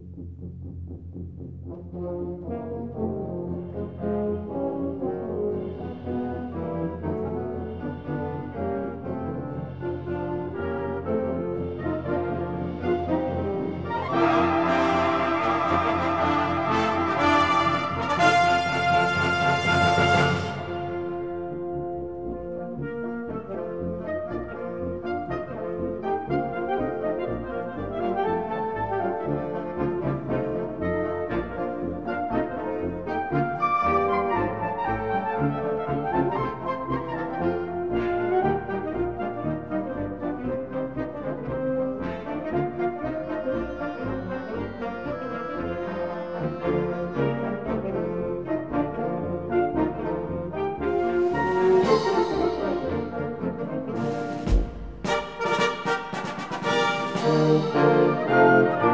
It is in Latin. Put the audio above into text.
Thank you. Música